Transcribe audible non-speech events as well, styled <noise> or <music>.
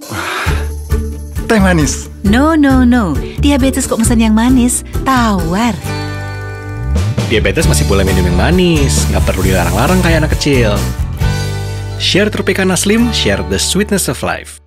<sighs> Teh manis. No, no, no. Diabetes kok pesan yang manis? Tawar. Diabetes masih boleh minum yang manis, nggak perlu dilarang-larang kayak anak kecil. Share Tropicana Slim, share the sweetness of life.